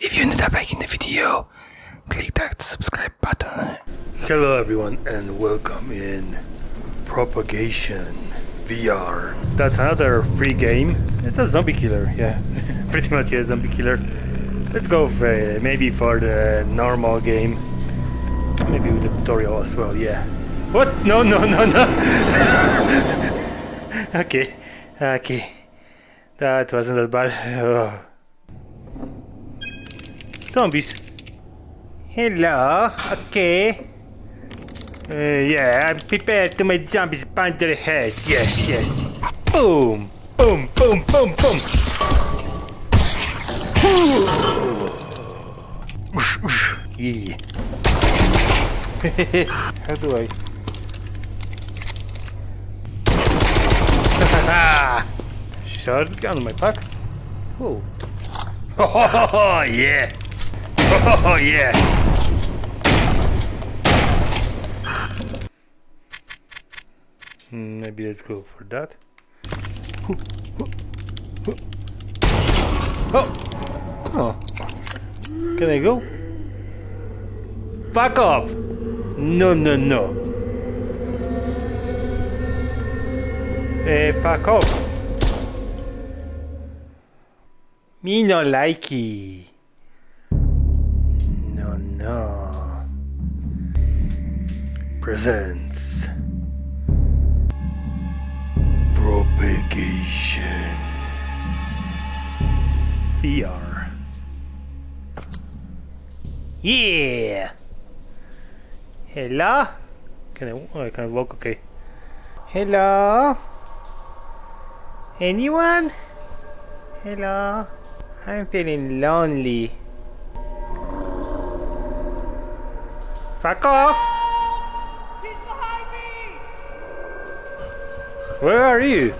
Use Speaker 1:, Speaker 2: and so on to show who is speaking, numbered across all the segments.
Speaker 1: If you ended up liking the video, click that subscribe button. Hello everyone and welcome in Propagation VR. That's another free game. It's a zombie killer, yeah. Pretty much yeah, zombie killer. Let's go for, uh, maybe for the normal game. Maybe with the tutorial as well, yeah. What? No, no, no, no. okay, okay. That wasn't that bad. Oh. Zombies. Hello, okay. Uh, yeah, I'm prepared to make zombies pound their heads. Yes, yes. Boom, boom, boom, boom, boom. Whoosh, whoosh. Yeah. How do I? Shotgun in my pack. Oh. Oh yeah. Oh yeah. Hmm, Maybe let's go for that. Oh. Oh. Can I go? Fuck off! No, no, no. Eh, fuck off. Me no likey. No, no. Presents. Propagation. VR. Yeah! Hello? Can I, oh, I can walk, okay. Hello? Anyone? Hello? I'm feeling lonely. Fuck off!
Speaker 2: He's behind me!
Speaker 1: Where are you?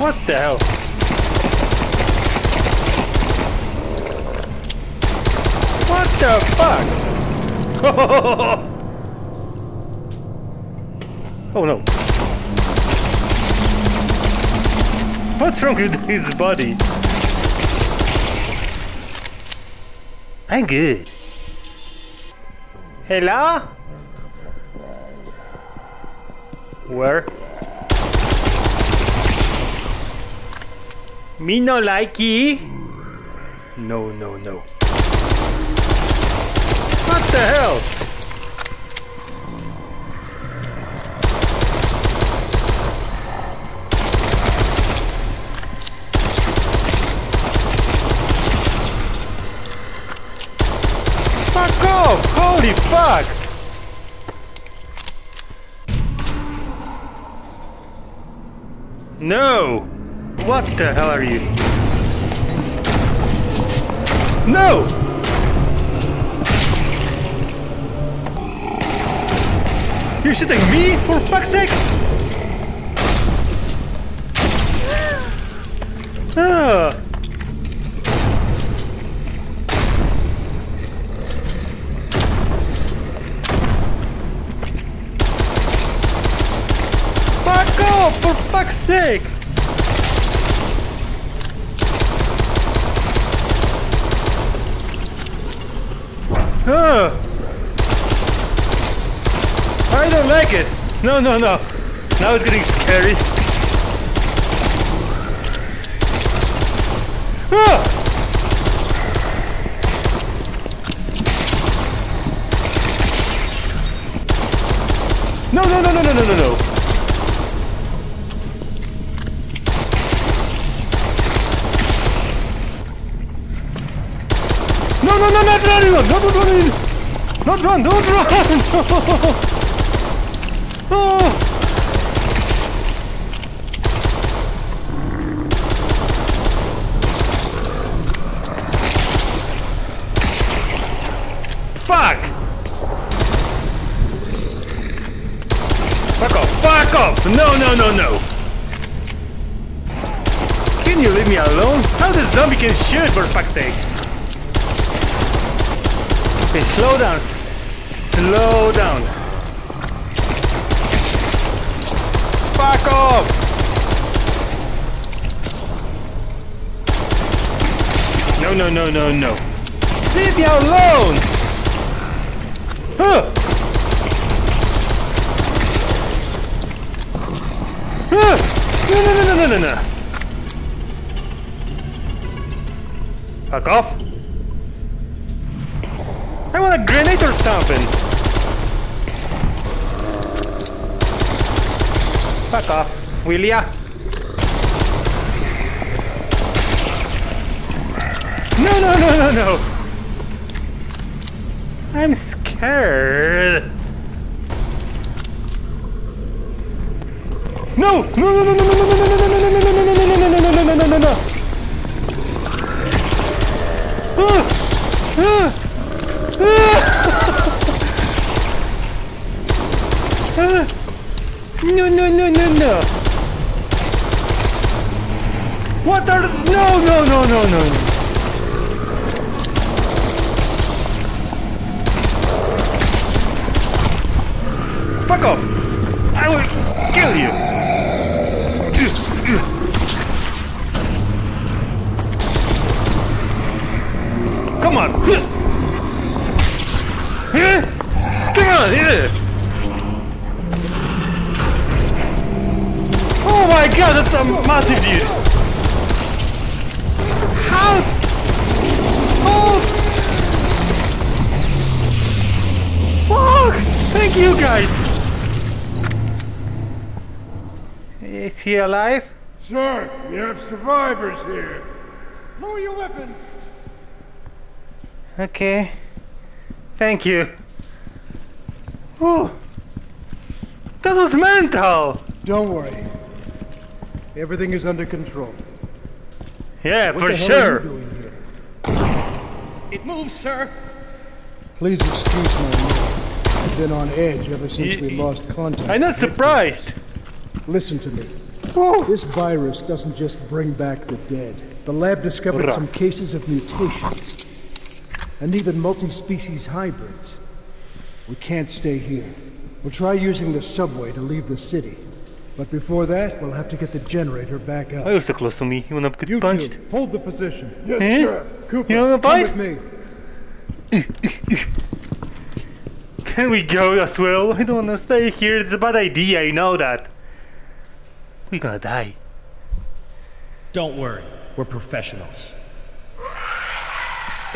Speaker 1: What the hell? What the fuck? oh no. What's wrong with his body? I'm good. Hello? Where? Me no likey. No, no, no. What the hell? What the hell are you? No! You're shooting me for fuck's sake? Ah. Fuck off, for fuck's sake! Ah. I don't like it. No, no, no. Now it's getting scary. Ah! No, no, no, no, no, no, no, no. No, no, no, not running! No, not run! Don't run! No! Oh! Fuck! Fuck off! Fuck off! No, no, no, no! Can you leave me alone? How the zombie can shoot for fuck's sake? Okay, slow down. Slow down. Back off! No, no, no, no, no. Leave me alone! Huh! Huh! No, no, no, no, no, no, no. Fuck off. Something. Fuck off, will ya? No, no, no, no, no. I'm scared. No! No, no, no, no, no, no, no, no, no, no, no, no, no, no, no, no, no, no, no, no. Ah! Ah! No, no, no, no, no. What are... No, no, no, no, no. Oh that's a massive dude! How? Oh! Fuck! Thank you guys! Is he alive?
Speaker 3: Sir, we have survivors here. Lower your weapons.
Speaker 1: Okay. Thank you. Oh, that was mental.
Speaker 3: Don't worry. Everything is under control.
Speaker 1: Yeah,
Speaker 3: What
Speaker 1: for
Speaker 3: the hell are you
Speaker 1: sure.
Speaker 3: doing here?
Speaker 4: It moves, sir.
Speaker 3: Please excuse my mood. I've been on edge ever since
Speaker 1: You-
Speaker 3: we lost contact.
Speaker 1: I'm not surprised.
Speaker 3: Listen to me.
Speaker 1: Oh,
Speaker 3: This virus doesn't just bring back the dead. The lab discovered
Speaker 1: Right.
Speaker 3: some cases of mutations. And even multi-species hybrids. We can't stay here. We'll try using the subway to leave the city. But before that, we'll have to get the generator back up.
Speaker 1: oh, you're so close to me. You wanna get
Speaker 3: You
Speaker 1: punched?
Speaker 3: two, hold the position. Yes,
Speaker 1: Eh?
Speaker 3: sir. Cooper,
Speaker 1: You wanna fight?
Speaker 3: with me.
Speaker 1: Can we go as well? I don't wanna stay here. It's a bad idea. You know that. We're gonna die.
Speaker 4: Don't worry, we're professionals.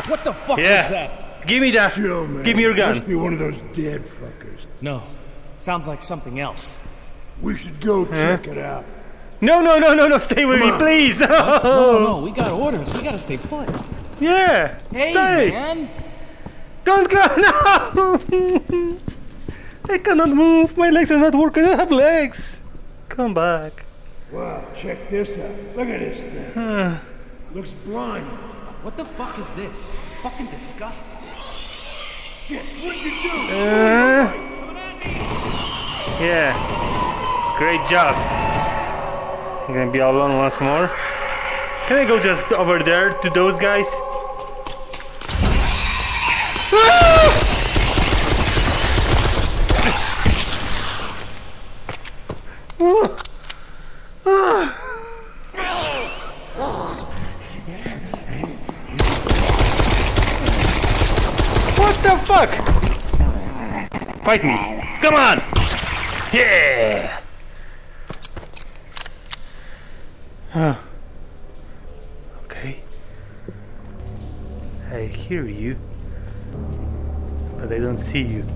Speaker 4: What the fuck
Speaker 1: Yeah.
Speaker 4: was that?
Speaker 1: Give me that.
Speaker 3: Chill, man.
Speaker 1: Give me your gun.
Speaker 3: Must be one of those dead fuckers.
Speaker 4: No, sounds like something else.
Speaker 3: We should go check it out.
Speaker 1: No, no, no, no, no. Stay with me,
Speaker 3: on.
Speaker 1: please. No.
Speaker 4: No, no, we got orders. We gotta stay put.
Speaker 1: Yeah.
Speaker 4: Hey,
Speaker 1: stay.
Speaker 4: man.
Speaker 1: Don't go now! I cannot move. My legs are not working. I have legs. Come back.
Speaker 3: Wow, check this out. Look at this thing. Looks blind.
Speaker 4: What the fuck is this? It's fucking disgusting.
Speaker 3: Shit, what did you do?
Speaker 1: Uh, yeah. Great job. I'm gonna be alone once more. Can I go just over there to those guys? What the fuck? Fight me. Come on. Yeah. Hear you. But I don't see you.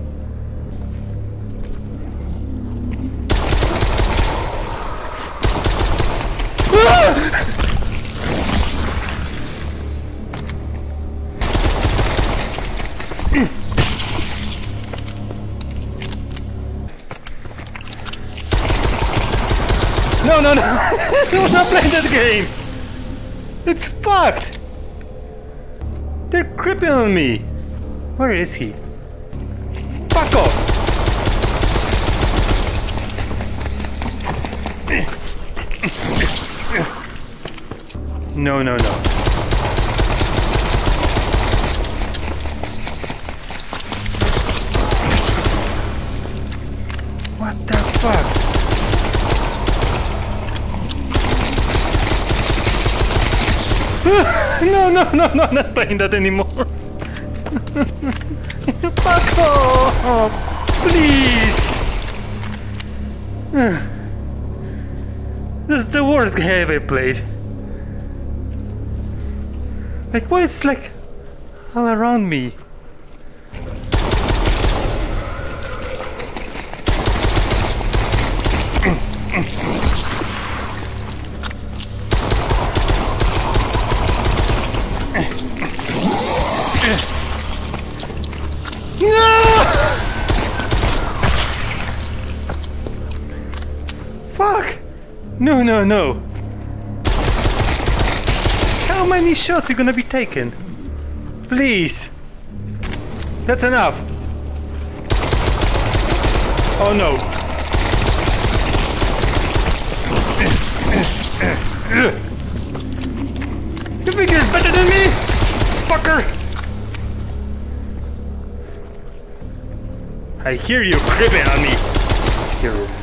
Speaker 1: No, no, no! I not playing that game! It's fucked! They're creeping on me! Where is he? Fuck off! No, no, no. No, no, no, not playing that anymore. Fuck off! Please! This is the worst game I've played. Like, why it's like all around me? No, no, no. How many shots are gonna be taken? Please. That's enough. Oh no. You think you're better than me? Fucker! I hear you cribbing on me. You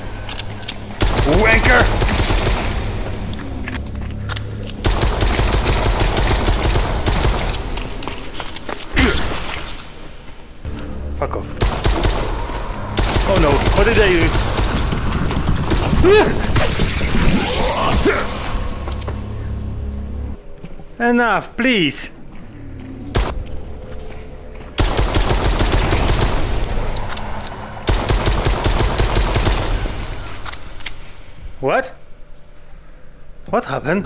Speaker 1: do? Enough, please! What? What happened?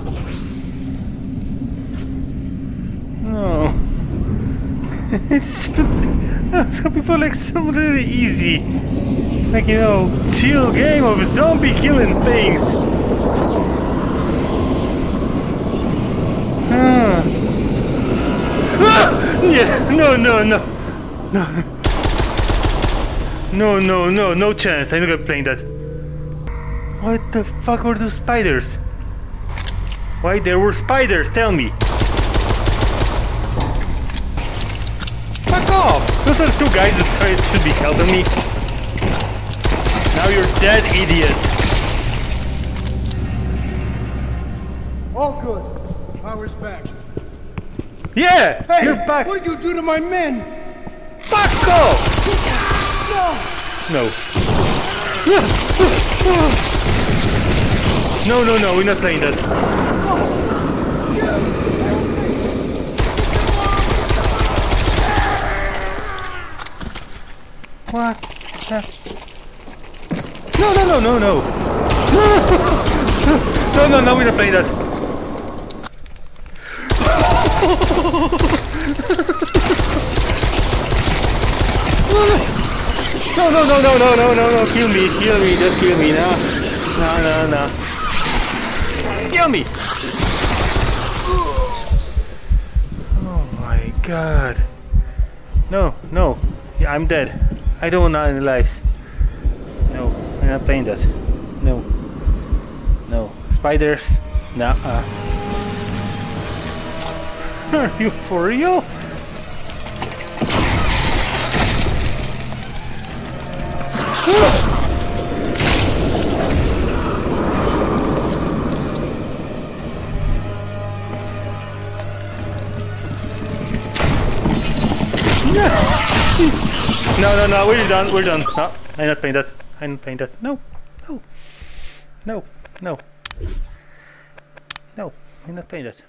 Speaker 1: No. it should be. I was hoping for like some really easy, like you know, chill game of zombie killing things. Ah. Ah! Yeah, no, no, no, no, no, no, no, no chance. I'm not playing that. What the fuck were those spiders? Why there were spiders? Tell me. Fuck off! Those are two guys that should be helping me. Now you're dead, idiot.
Speaker 3: All good. Power's back.
Speaker 1: Yeah,
Speaker 3: Hey,
Speaker 1: you're back.
Speaker 3: What did you do to my men?
Speaker 1: Fuck off! No. No, no, no, we're not playing that. What? the- No, no, no, no, no. No, no, no, we're not playing that. No, no, no, no, no, no, no, no, kill me, kill me, just kill me, no. No, no, no. Kill me! Oh my god. No, no, I'm dead. I don't want any lives. I'm not playing that. No. No. Spiders? Nah. -uh. Are you for real? No, no, no, we're done, we're done. No, I'm not playing that. Not playing that. No, no, no, no. No, I'm not that.